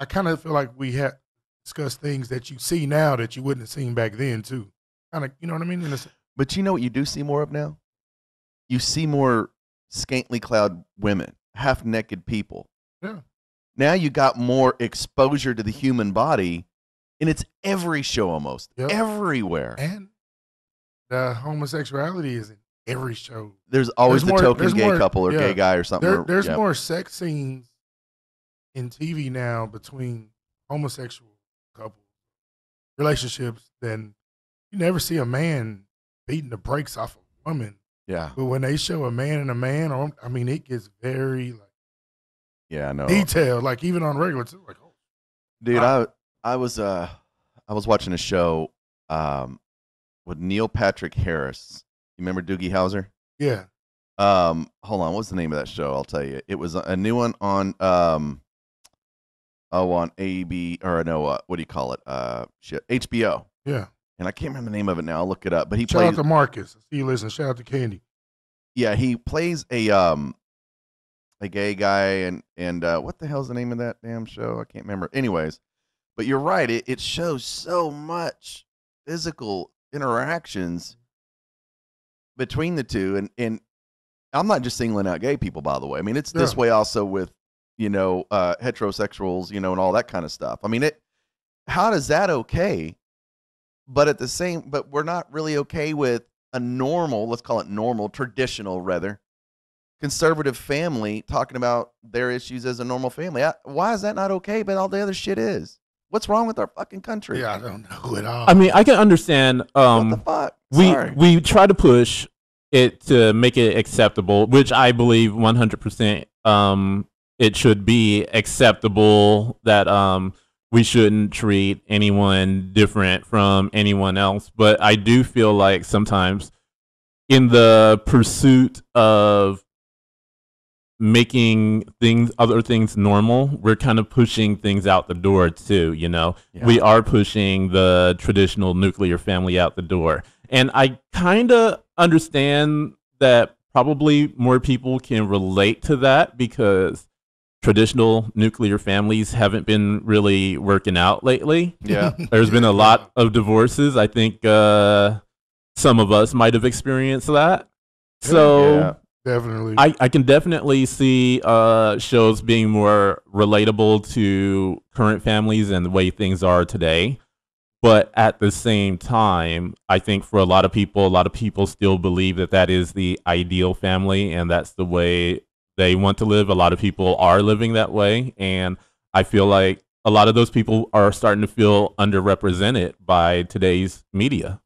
I kind of feel like we have discussed things that you see now that you wouldn't have seen back then too. Kind of, you know what I mean? In a s- But you know what you do see more of now? You see more scantily clad women, half naked people. Yeah. Now you got more exposure to the human body, and it's every show almost, Yep. everywhere. and the homosexuality is in every show. There's always There's the more- token gay more- couple or yeah. gay guy or something. There, or- there's yeah. more sex scenes in TV now between homosexual couples relationships than you never see a man beating the brakes off a woman. Yeah, But when they show a man and a man, or I mean, it gets very like yeah, no, detailed. Like even on regular, too. Like, oh, dude. I I was uh I was watching a show um with Neil Patrick Harris. You remember Doogie Howser? yeah, Um, hold on, what's the name of that show? I'll tell you. It was a new one on um, oh, on AB or no, uh, what do you call it? Uh, shit, HBO. yeah. And I can't remember the name of it now. I'll look it up. But he Shout plays. out to Marcus. You listen. Shout out to Candy. yeah, he plays a um, a gay guy, and and uh, what the hell's the name of that damn show? I can't remember. Anyways, but you're right. It it shows so much physical interactions between the two, and and I'm not just singling out gay people, by the way. I mean, it's this way also with you know uh, heterosexuals, you know, and all that kind of stuff. I mean, it. How does that okay? But at the same, but we're not really okay with a normal, let's call it normal, traditional rather, conservative family talking about their issues as a normal family. I- Why is that not okay? But all the other shit is. What's wrong with our fucking country? Yeah, I don't know at all. I mean, I can understand. Um, what the fuck? we Sorry. we try to push it to make it acceptable, which I believe 100% um it should be acceptable that um we shouldn't treat anyone different from anyone else, but I do feel like sometimes in the pursuit of making things other things normal, we're kind of pushing things out the door too, you know Yeah. we are pushing the traditional nuclear family out the door. And I kind of understand that probably more people can relate to that because traditional nuclear families haven't been really working out lately. yeah. There's been a lot of divorces. I think uh, some of us might have experienced that. So Yeah. Definitely. I, I can definitely see uh, shows being more relatable to current families and the way things are today. But at the same time, I think for a lot of people, a lot of people still believe that that is the ideal family and that's the way they want to live. A lot of people are living that way. And I feel like a lot of those people are starting to feel underrepresented by today's media.